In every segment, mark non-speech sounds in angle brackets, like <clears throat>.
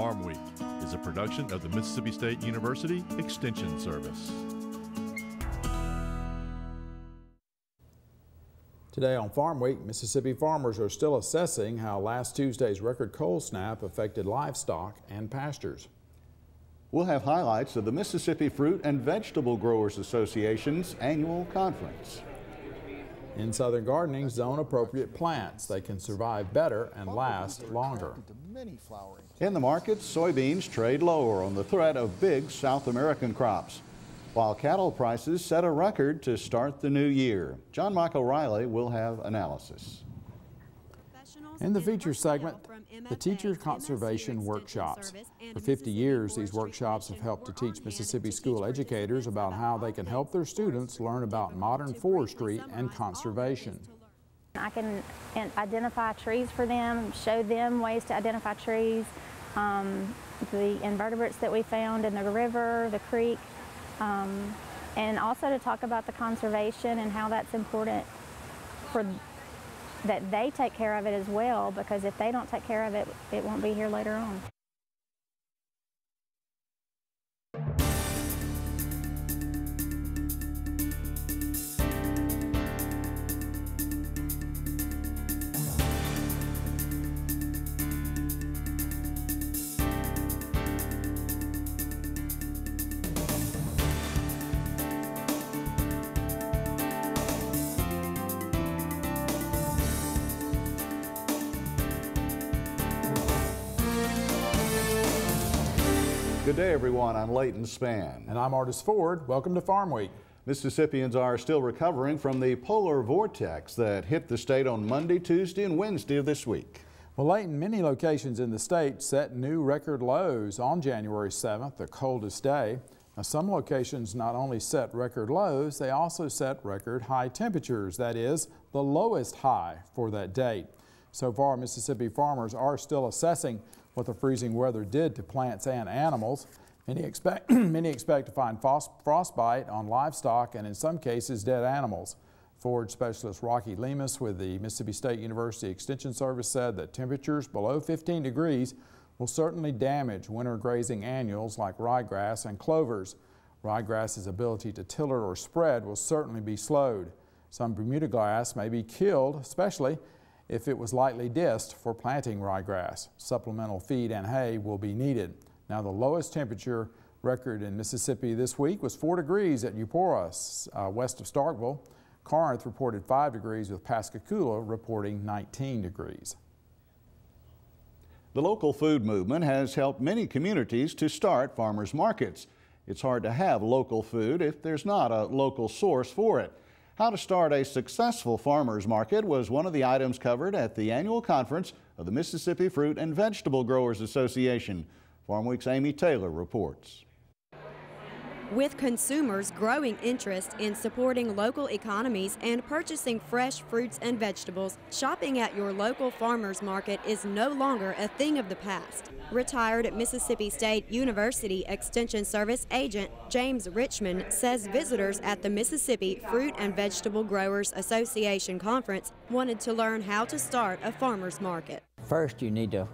Farm Week is a production of the Mississippi State University Extension Service. Today on Farm Week, Mississippi farmers are still assessing how last Tuesday's record cold snap affected livestock and pastures. We'll have highlights of the Mississippi Fruit and Vegetable Growers Association's annual conference. In Southern Gardening, zone appropriate plants. They can survive better and last longer. In the markets, soybeans trade lower on the threat of big South American crops, while cattle prices set a record to start the new year. John Michael Riley will have analysis. In the feature segment, the Teacher Conservation Workshops. For 50 years, these workshops have helped to teach Mississippi school educators about how they can help their students learn about modern forestry and conservation. I can identify trees for them, show them ways to identify trees, um, the invertebrates that we found in the river, the creek, um, and also to talk about the conservation and how that's important for that they take care of it as well because if they don't take care of it, it won't be here later on. Good day, everyone. I'm Leighton Spann. And I'm Artis Ford. Welcome to Farm Week. Mississippians are still recovering from the polar vortex that hit the state on Monday, Tuesday, and Wednesday of this week. Well, Leighton, many locations in the state set new record lows on January 7th, the coldest day. Now, some locations not only set record lows, they also set record high temperatures, that is, the lowest high for that date. So far, Mississippi farmers are still assessing what the freezing weather did to plants and animals. Many expect, <clears throat> many expect to find frostbite on livestock and in some cases dead animals. Forage specialist Rocky Lemus with the Mississippi State University Extension Service said that temperatures below 15 degrees will certainly damage winter grazing annuals like ryegrass and clovers. Ryegrass's ability to tiller or spread will certainly be slowed. Some Bermuda grass may be killed, especially if it was lightly disced for planting ryegrass. Supplemental feed and hay will be needed. Now the lowest temperature record in Mississippi this week was 4 degrees at Eupora, uh, west of Starkville. Corinth reported 5 degrees with Pascagoula reporting 19 degrees. The local food movement has helped many communities to start farmers markets. It's hard to have local food if there's not a local source for it. How to start a successful farmers market was one of the items covered at the annual conference of the Mississippi Fruit and Vegetable Growers Association. Farm Week's Amy Taylor reports. With consumers growing interest in supporting local economies and purchasing fresh fruits and vegetables, shopping at your local farmer's market is no longer a thing of the past. Retired Mississippi State University Extension Service agent James Richmond says visitors at the Mississippi Fruit and Vegetable Growers Association conference wanted to learn how to start a farmer's market. First, you need to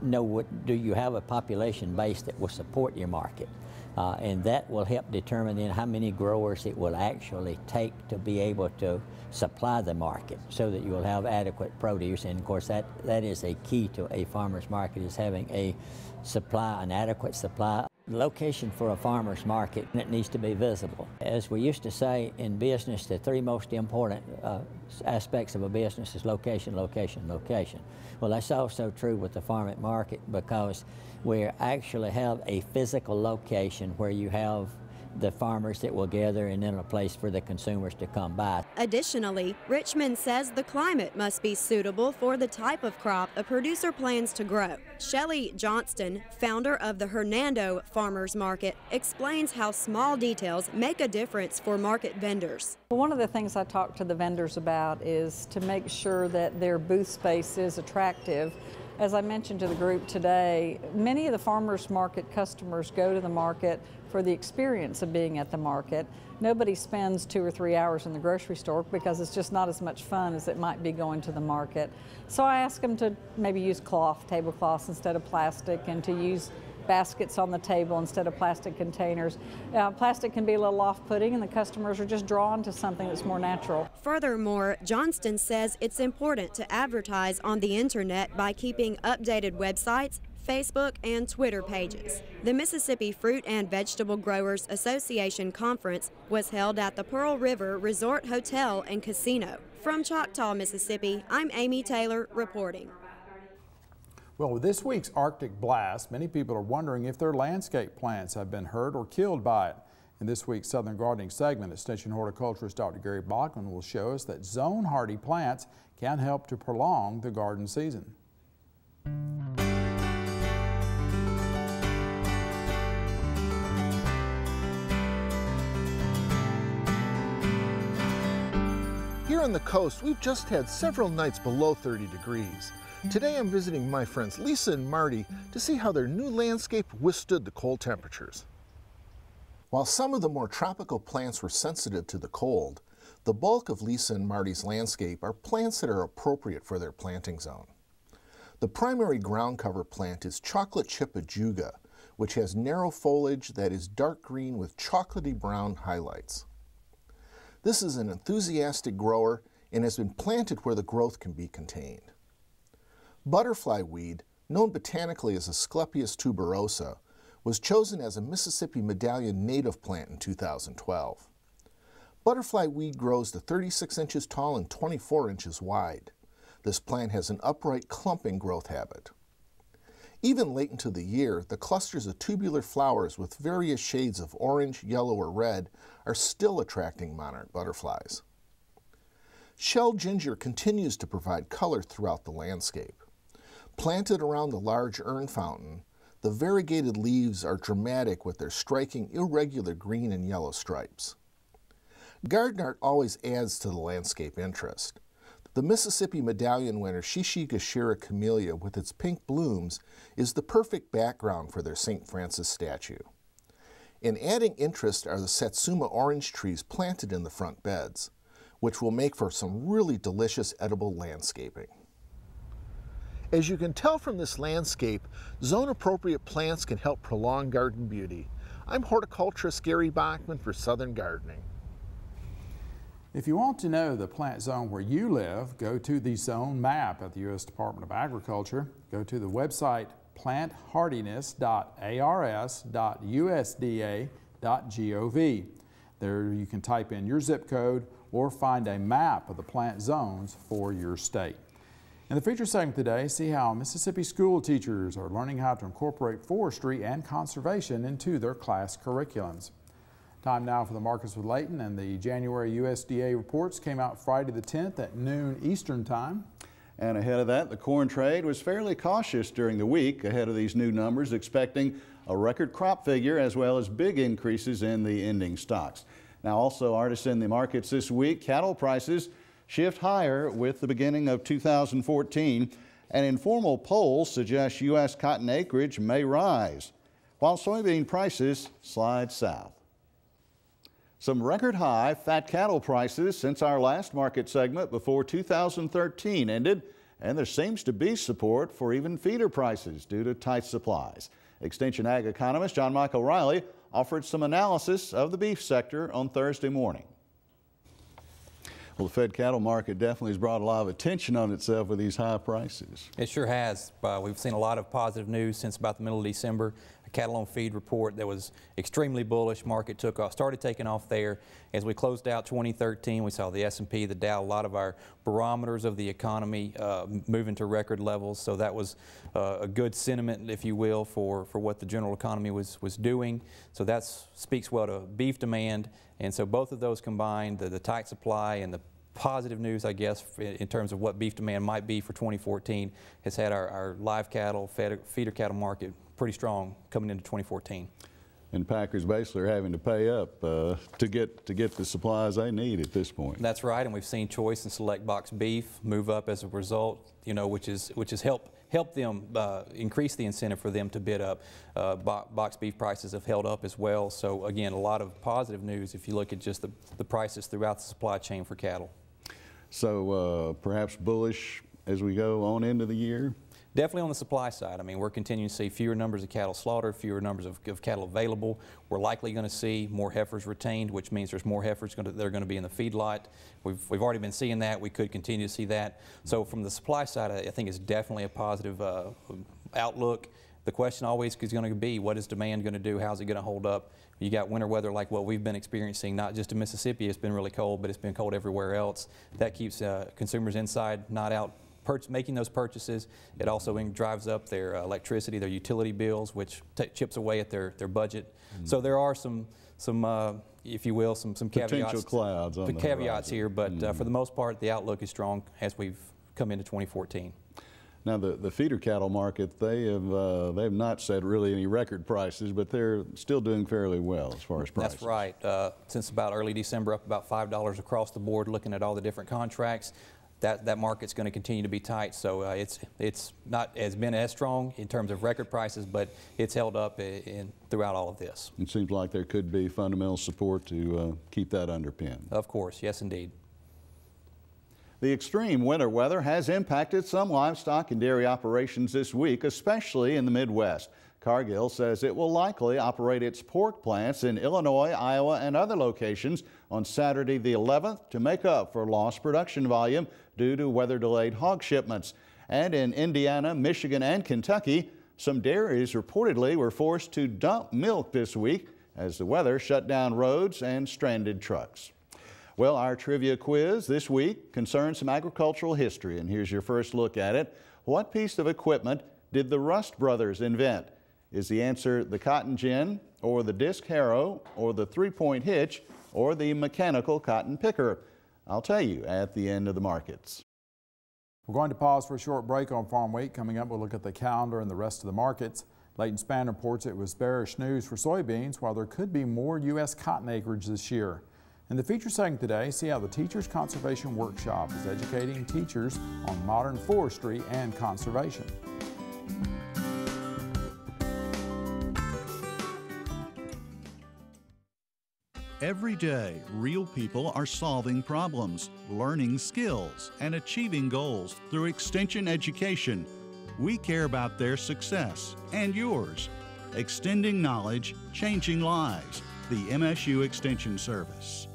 know what do you have a population base that will support your market. Uh, and that will help determine then how many growers it will actually take to be able to supply the market so that you will have adequate produce. And of course, that, that is a key to a farmer's market is having a supply, an adequate supply. Location for a farmer's market, it needs to be visible. As we used to say in business, the three most important uh, aspects of a business is location, location, location. Well, that's also true with the farm market because we actually have a physical location where you have the farmers that will gather and then a place for the consumers to come by. Additionally, Richmond says the climate must be suitable for the type of crop a producer plans to grow. Shelley Johnston, founder of the Hernando Farmers Market, explains how small details make a difference for market vendors. One of the things I talk to the vendors about is to make sure that their booth space is attractive as I mentioned to the group today, many of the farmers market customers go to the market for the experience of being at the market. Nobody spends two or three hours in the grocery store because it's just not as much fun as it might be going to the market. So I ask them to maybe use cloth, tablecloths instead of plastic, and to use baskets on the table instead of plastic containers. Uh, plastic can be a little off-putting and the customers are just drawn to something that's more natural. Furthermore, Johnston says it's important to advertise on the internet by keeping updated websites, Facebook, and Twitter pages. The Mississippi Fruit and Vegetable Growers Association Conference was held at the Pearl River Resort Hotel and Casino. From Choctaw, Mississippi, I'm Amy Taylor reporting. Well, with this week's Arctic blast, many people are wondering if their landscape plants have been hurt or killed by it. In this week's Southern Gardening segment, Extension horticulturist Dr. Gary Bachman will show us that zone hardy plants can help to prolong the garden season. Here on the coast, we've just had several nights below 30 degrees. Today I'm visiting my friends Lisa and Marty to see how their new landscape withstood the cold temperatures. While some of the more tropical plants were sensitive to the cold, the bulk of Lisa and Marty's landscape are plants that are appropriate for their planting zone. The primary ground cover plant is chocolate chip ajuga, which has narrow foliage that is dark green with chocolatey brown highlights. This is an enthusiastic grower and has been planted where the growth can be contained. Butterfly weed, known botanically as Asclepias tuberosa, was chosen as a Mississippi Medallion native plant in 2012. Butterfly weed grows to 36 inches tall and 24 inches wide. This plant has an upright clumping growth habit. Even late into the year, the clusters of tubular flowers with various shades of orange, yellow, or red are still attracting monarch butterflies. Shell ginger continues to provide color throughout the landscape. Planted around the large urn fountain, the variegated leaves are dramatic with their striking irregular green and yellow stripes. Garden art always adds to the landscape interest. The Mississippi medallion winner Shishi Shishigashira camellia with its pink blooms is the perfect background for their St. Francis statue. In adding interest are the Satsuma orange trees planted in the front beds, which will make for some really delicious edible landscaping. As you can tell from this landscape, zone-appropriate plants can help prolong garden beauty. I'm horticulturist Gary Bachman for Southern Gardening. If you want to know the plant zone where you live, go to the zone map at the U.S. Department of Agriculture. Go to the website planthardiness.ars.usda.gov. There you can type in your zip code or find a map of the plant zones for your state. In the feature segment today, see how Mississippi school teachers are learning how to incorporate forestry and conservation into their class curriculums. Time now for the markets with Leighton and the January USDA reports came out Friday the 10th at noon Eastern Time. And ahead of that, the corn trade was fairly cautious during the week ahead of these new numbers, expecting a record crop figure as well as big increases in the ending stocks. Now also Artis in the markets this week, cattle prices shift higher with the beginning of 2014. An informal poll suggests U.S. cotton acreage may rise, while soybean prices slide south. Some record high fat cattle prices since our last market segment before 2013 ended, and there seems to be support for even feeder prices due to tight supplies. Extension Ag economist John Michael Riley offered some analysis of the beef sector on Thursday morning. Well, the fed cattle market definitely has brought a lot of attention on itself with these high prices. It sure has. Uh, we've seen a lot of positive news since about the middle of December. Cattle on feed report that was extremely bullish. Market took off, started taking off there. As we closed out 2013, we saw the S&P, the Dow, a lot of our barometers of the economy uh, moving to record levels. So that was uh, a good sentiment, if you will, for, for what the general economy was, was doing. So that speaks well to beef demand. And so both of those combined, the, the tight supply and the positive news, I guess, in terms of what beef demand might be for 2014, has had our, our live cattle, feeder cattle market pretty strong coming into 2014. And packers basically are having to pay up uh, to get to get the supplies they need at this point. That's right, and we've seen choice and select box beef move up as a result. You know, which is which has helped help them uh, increase the incentive for them to bid up. Uh, bo box beef prices have held up as well. So again, a lot of positive news if you look at just the, the prices throughout the supply chain for cattle. So uh, perhaps bullish as we go on into the year? Definitely on the supply side. I mean, we're continuing to see fewer numbers of cattle slaughtered, fewer numbers of, of cattle available. We're likely going to see more heifers retained, which means there's more heifers going to, that are going to be in the feedlot. We've, we've already been seeing that. We could continue to see that. So from the supply side, I, think it's definitely a positive uh, outlook. The question always is going to be, what is demand going to do? How's it going to hold up? You got winter weather like what we've been experiencing, not just in Mississippi, it's been really cold, but it's been cold everywhere else. That keeps uh, consumers inside, not out making those purchases. It also drives up their uh, electricity, their utility bills, which chips away at their, their budget. Mm. So there are some, some uh, if you will, some, some Potential caveats, clouds on the caveats here, but mm. for the most part, the outlook is strong as we've come into 2014. Now the, the feeder cattle market, they have uh, they have not set really any record prices, but they're still doing fairly well as far as prices. That's right. Uh, since about early December, up about five dollars across the board. Looking at all the different contracts, that, that market's going to continue to be tight. So uh, it's it's not has been as strong in terms of record prices, but it's held up in, in throughout all of this. It seems like there could be fundamental support to uh, keep that underpinned. Of course, yes, indeed. The extreme winter weather has impacted some livestock and dairy operations this week, especially in the Midwest. Cargill says it will likely operate its pork plants in Illinois, Iowa, and other locations on Saturday the 11th to make up for lost production volume due to weather-delayed hog shipments. And in Indiana, Michigan, and Kentucky, some dairies reportedly were forced to dump milk this week as the weather shut down roads and stranded trucks. Well, our trivia quiz this week concerns some agricultural history, and here's your first look at it. What piece of equipment did the Rust brothers invent? Is the answer the cotton gin, or the disc harrow, or the three-point hitch, or the mechanical cotton picker? I'll tell you at the end of the markets. We're going to pause for a short break on Farm Week. Coming up, we'll look at the calendar and the rest of the markets. Leighton Spann reports it was bearish news for soybeans, while there could be more U.S. cotton acreage this year. In the feature segment today, see how the Teachers Conservation Workshop is educating teachers on modern forestry and conservation. Every day, real people are solving problems, learning skills, and achieving goals through Extension education. We care about their success and yours. Extending knowledge, changing lives. The MSU Extension Service.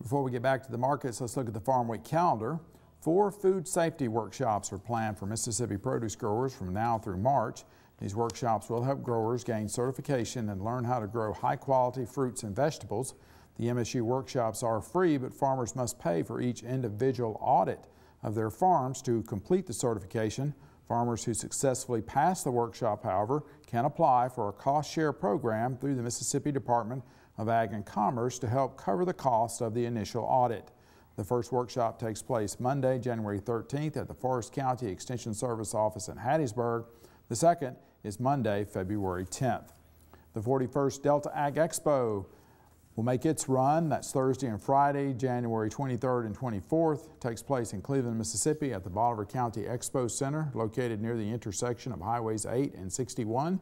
Before we get back to the markets, let's look at the Farm Week calendar. Four food safety workshops are planned for Mississippi produce growers from now through March. These workshops will help growers gain certification and learn how to grow high quality fruits and vegetables. The MSU workshops are free, but farmers must pay for each individual audit of their farms to complete the certification. Farmers who successfully pass the workshop, however, can apply for a cost share program through the Mississippi Department of Ag and Commerce to help cover the cost of the initial audit. The first workshop takes place Monday, January 13th at the Forrest County Extension Service office in Hattiesburg. The second is Monday, February 10th. The 41st Delta Ag Expo will make its run. That's Thursday and Friday, January 23rd and 24th. It takes place in Cleveland, Mississippi at the Bolivar County Expo Center, located near the intersection of Highways 8 and 61.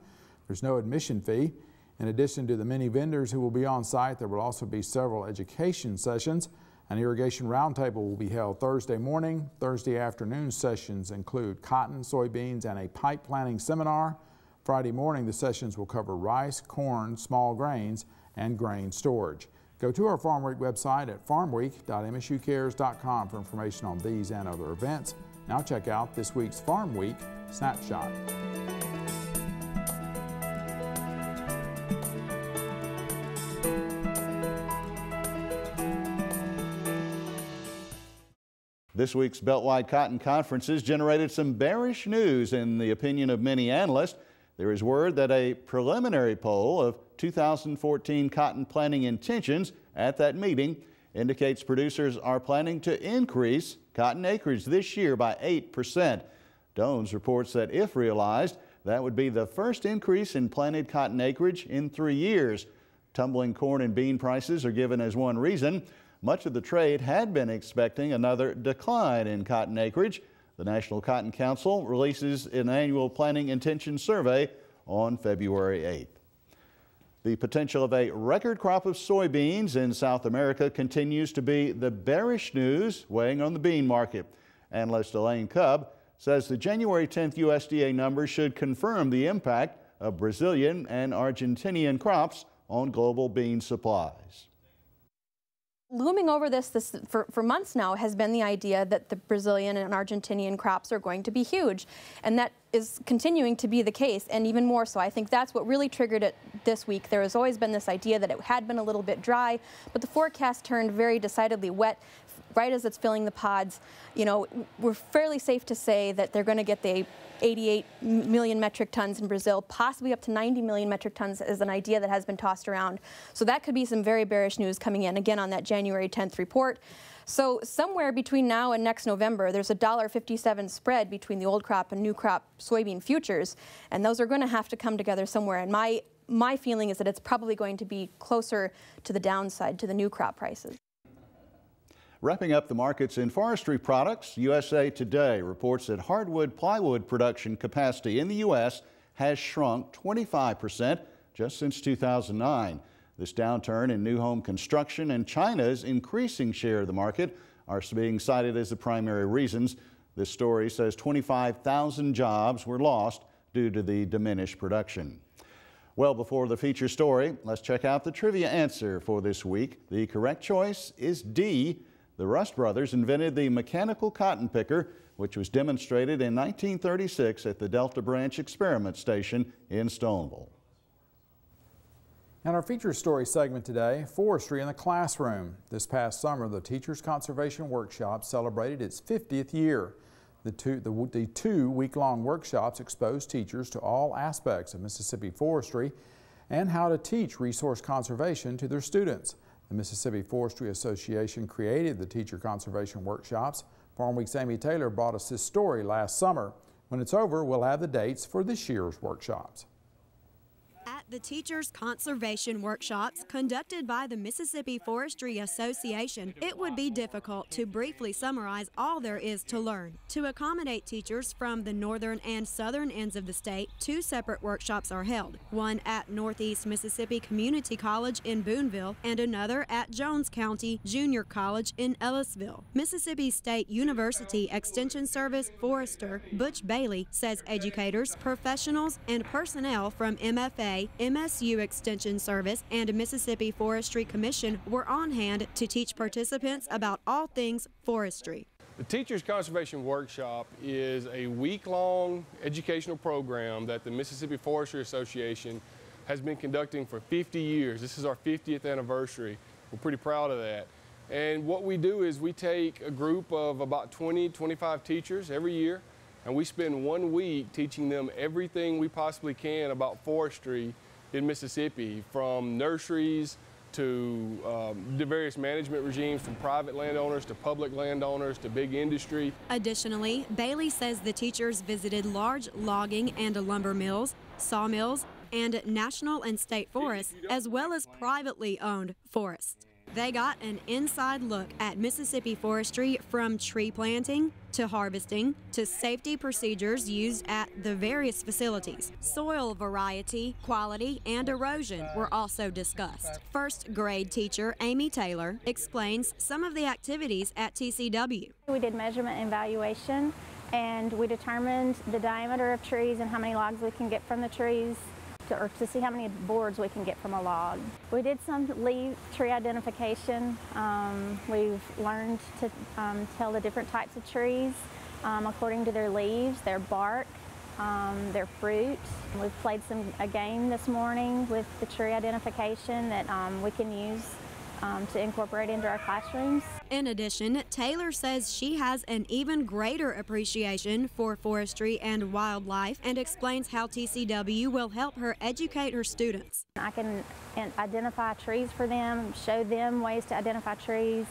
There's no admission fee. In addition to the many vendors who will be on site, there will also be several education sessions. An irrigation roundtable will be held Thursday morning. Thursday afternoon sessions include cotton, soybeans, and a pipe planting seminar. Friday morning, the sessions will cover rice, corn, small grains, and grain storage. Go to our Farm Week website at farmweek.msucares.com for information on these and other events. Now check out this week's Farm Week Snapshot. This week's Beltwide Cotton Conferences generated some bearish news in the opinion of many analysts. There is word that a preliminary poll of 2014 cotton planting intentions at that meeting indicates producers are planning to increase cotton acreage this year by 8%. Dones reports that if realized, that would be the first increase in planted cotton acreage in three years. Tumbling corn and bean prices are given as one reason. much of the trade had been expecting another decline in cotton acreage. The National Cotton Council releases an annual planting intention survey on February 8th. The potential of a record crop of soybeans in South America continues to be the bearish news weighing on the bean market. Analyst Elaine Kub says the January 10th USDA numbers should confirm the impact of Brazilian and Argentinian crops on global bean supplies looming over this, this for, for, months now has been the idea that the Brazilian and Argentinian crops are going to be huge. And that is continuing to be the case, and even more so. I think that's what really triggered it this week. There has always been this idea that it had been a little bit dry, but the forecast turned very decidedly wet right as it's filling the pods. You know, we're fairly safe to say that they're going to get the 88 million metric tons in Brazil, possibly up to 90 million metric tons is an idea that has been tossed around. So that could be some very bearish news coming in, again, on that January 10th report. So somewhere between now and next November, there's a $1.57 spread between the old crop and new crop soybean futures, and those are going to have to come together somewhere. And my my feeling is that it's probably going to be closer to the downside to the new crop prices. Wrapping up the markets in forestry products, USA Today reports that hardwood plywood production capacity in the U.S. has shrunk 25% just since 2009. This downturn in new home construction and China's increasing share of the market are being cited as the primary reasons. This story says 25,000 jobs were lost due to the diminished production. Well, before the feature story, let's check out the trivia answer for this week. The correct choice is D. The Rust brothers invented the mechanical cotton picker, which was demonstrated in 1936 at the Delta Branch Experiment Station in Stoneville. In our feature story segment today, Forestry in the Classroom. This past summer, the Teachers Conservation Workshop celebrated its 50th year. The two, the, the two week-long workshops exposed teachers to all aspects of Mississippi forestry and how to teach resource conservation to their students. The Mississippi Forestry Association created the teacher conservation workshops. Farm Week's Amy Taylor brought us this story last summer. When it's over, we'll have the dates for this year's workshops. At the Teachers Conservation Workshops conducted by the Mississippi Forestry Association, it would be difficult to briefly summarize all there is to learn. To accommodate teachers from the northern and southern ends of the state, two separate workshops are held, one at Northeast Mississippi Community College in Booneville and another at Jones County Junior College in Ellisville. Mississippi State University Extension Service Forester Butch Bailey says educators, professionals, and personnel from MFA MSU Extension Service, and Mississippi Forestry Commission were on hand to teach participants about all things forestry. The Teachers Conservation Workshop is a week-long educational program that the Mississippi Forestry Association has been conducting for 50 years. This is our 50th anniversary. We're pretty proud of that. And what we do is we take a group of about 20, 25 teachers every year and we spend one week teaching them everything we possibly can about forestry in Mississippi, from nurseries to um, the various management regimes from private landowners to public landowners to big industry. Additionally, Bailey says the teachers visited large logging and lumber mills, sawmills, and national and state forests, as well as privately owned forests. They got an inside look at Mississippi forestry from tree planting to harvesting to safety procedures used at the various facilities. Soil variety, quality, and erosion were also discussed. First grade teacher Amy Taylor explains some of the activities at TCW. We did measurement and evaluation and we determined the diameter of trees and how many logs we can get from the trees to, or to see how many boards we can get from a log. We did some leaf tree identification. Um, we've learned to um, tell the different types of trees um, according to their leaves, their bark, um, their fruit. We've played some a game this morning with the tree identification that um, we can use um, to incorporate into our classrooms. In addition, Taylor says she has an even greater appreciation for forestry and wildlife and explains how TCW will help her educate her students. I can identify trees for them, show them ways to identify trees,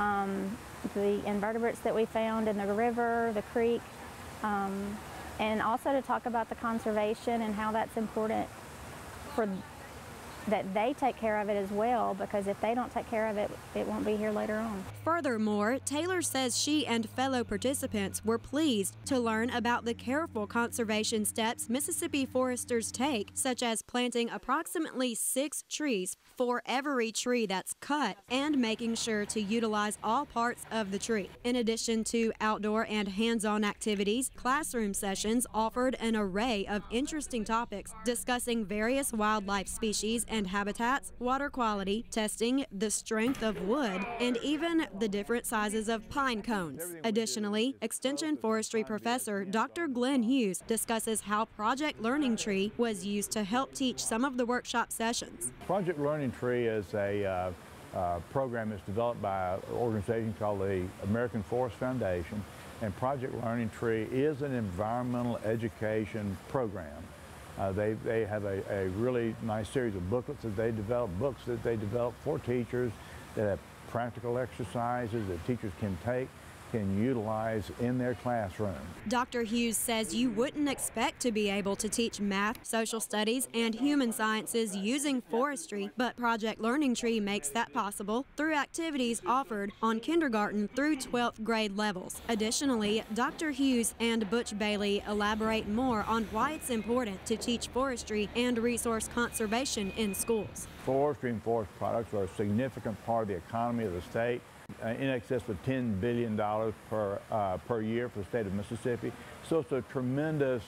um, the invertebrates that we found in the river, the creek, um, and also to talk about the conservation and how that's important for that they take care of it as well because if they don't take care of it, it won't be here later on. Furthermore, Taylor says she and fellow participants were pleased to learn about the careful conservation steps Mississippi foresters take, such as planting approximately six trees for every tree that's cut and making sure to utilize all parts of the tree. In addition to outdoor and hands-on activities, classroom sessions offered an array of interesting topics discussing various wildlife species and habitats, water quality, testing the strength of wood, and even the different sizes of pine cones. Additionally, Extension Forestry Professor Dr. Glenn Hughes discusses how Project Learning Tree was used to help teach some of the workshop sessions. Project Learning Tree is a uh, uh, program that's developed by an organization called the American Forest Foundation. And Project Learning Tree is an environmental education program. Uh, they, they have a, a really nice series of booklets that they develop, books that they develop for teachers that have practical exercises that teachers can take can utilize in their classroom. Dr. Hughes says you wouldn't expect to be able to teach math, social studies, and human sciences using forestry, but Project Learning Tree makes that possible through activities offered on kindergarten through 12th grade levels. Additionally, Dr. Hughes and Butch Bailey elaborate more on why it's important to teach forestry and resource conservation in schools. Forestry and forest products are a significant part of the economy of the state uh, in excess of $10 billion per, uh, per year for the state of Mississippi. So it's a tremendous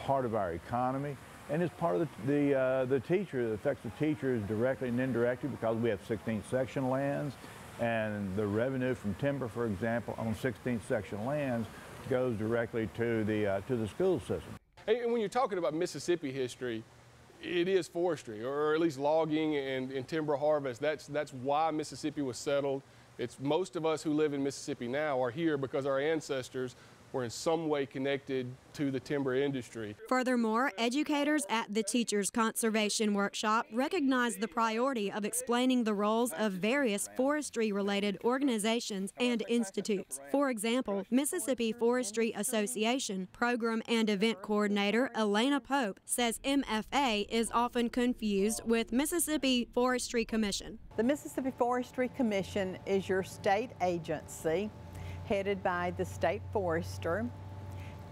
part of our economy. And it's part of the, the, uh, the teacher, it affects the teachers directly and indirectly because we have 16 section lands and the revenue from timber, for example, on 16 section lands goes directly to the, uh, to the school system. And when you're talking about Mississippi history, it is forestry, or at least logging and, and timber harvest. That's, that's why Mississippi was settled. It's most of us who live in Mississippi now are here because our ancestors were in some way connected to the timber industry. Furthermore, educators at the Teachers Conservation Workshop recognize the priority of explaining the roles of various forestry-related organizations and institutes. For example, Mississippi Forestry Association Program and Event Coordinator Elena Pope says MFA is often confused with Mississippi Forestry Commission. The Mississippi Forestry Commission is your state agency headed by the state forester,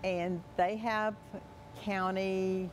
and they have county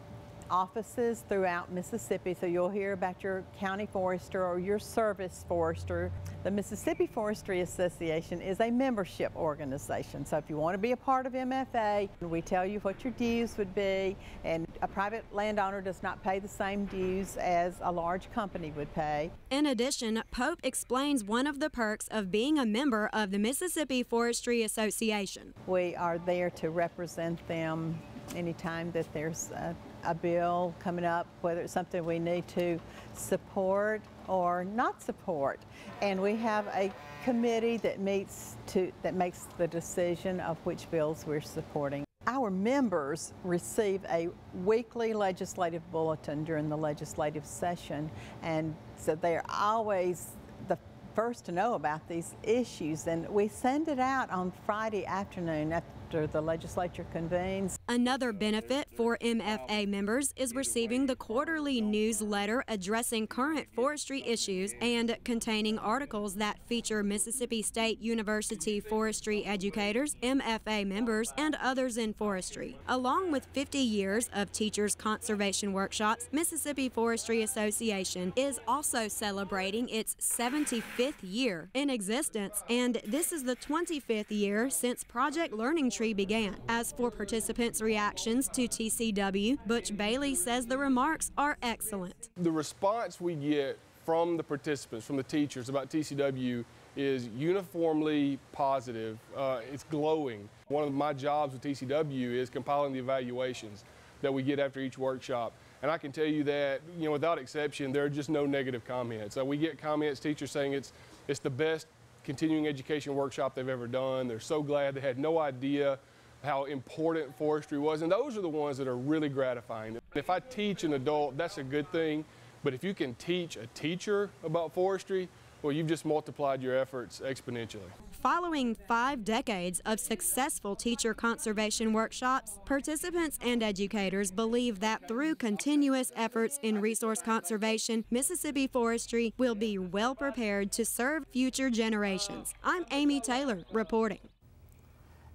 offices throughout Mississippi, so you'll hear about your county forester or your service forester. The Mississippi Forestry Association is a membership organization, so if you want to be a part of MFA, we tell you what your dues would be, and a private landowner does not pay the same dues as a large company would pay. In addition, Pope explains one of the perks of being a member of the Mississippi Forestry Association. We are there to represent them anytime that there's a, a bill coming up, whether it's something we need to support or not support. And we have a committee that meets to that makes the decision of which bills we're supporting. Our members receive a weekly legislative bulletin during the legislative session, and so they're always the first to know about these issues. And we send it out on Friday afternoon after the legislature convenes. Another benefit for MFA members is receiving the quarterly newsletter addressing current forestry issues and containing articles that feature Mississippi State University forestry educators, MFA members, and others in forestry. Along with 50 years of teachers' conservation workshops, Mississippi Forestry Association is also celebrating its 75th year in existence, and this is the 25th year since Project Learning Tree began. As for participants' reactions to TCW, Butch Bailey says the remarks are excellent. The response we get from the participants, from the teachers about TCW is uniformly positive. Uh, it's glowing. One of my jobs with TCW is compiling the evaluations that we get after each workshop. And I can tell you that, you know, without exception, there are just no negative comments. Uh, we get comments, teachers saying it's, it's the best continuing education workshop they've ever done. They're so glad they had no idea how important forestry was. And those are the ones that are really gratifying. If I teach an adult, that's a good thing. But if you can teach a teacher about forestry, well, you've just multiplied your efforts exponentially. Following five decades of successful teacher conservation workshops, participants and educators believe that through continuous efforts in resource conservation, Mississippi Forestry will be well prepared to serve future generations. I'm Amy Taylor reporting.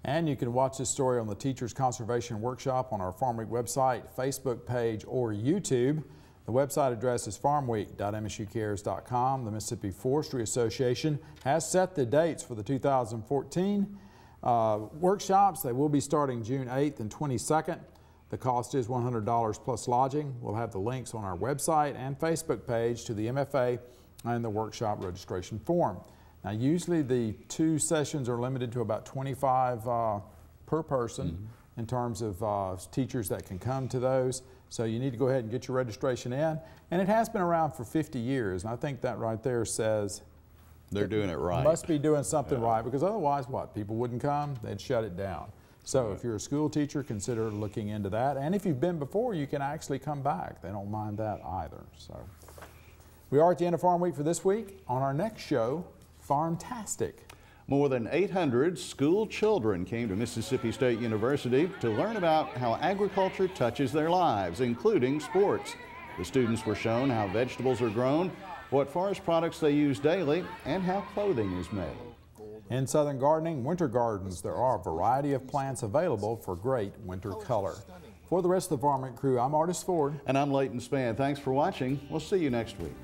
And you can watch this story on the Teachers Conservation Workshop on our Farm Week website, Facebook page, or YouTube. The website address is farmweek.msucares.com. The Mississippi Forestry Association has set the dates for the 2014 uh, workshops. They will be starting June 8th and 22nd. The cost is $100 plus lodging. We'll have the links on our website and Facebook page to the MFA and the workshop registration form. Now, usually the two sessions are limited to about 25 uh, per person mm -hmm. in terms of uh, teachers that can come to those. So you need to go ahead and get your registration in. And it has been around for 50 years, and I think that right there says they're doing it right. Must be doing something yeah. right because otherwise, what? People wouldn't come, they'd shut it down. So right. if you're a school teacher, consider looking into that. And if you've been before, you can actually come back. They don't mind that either. So we are at the end of Farm Week for this week. On our next show, Farmtastic. More than 800 school children came to Mississippi State University to learn about how agriculture touches their lives, including sports. The students were shown how vegetables are grown, what forest products they use daily, and how clothing is made. In Southern Gardening Winter Gardens, there are a variety of plants available for great winter color. For the rest of the Week crew, I'm Artis Ford. And I'm Leighton Spann. Thanks for watching. We'll see you next week.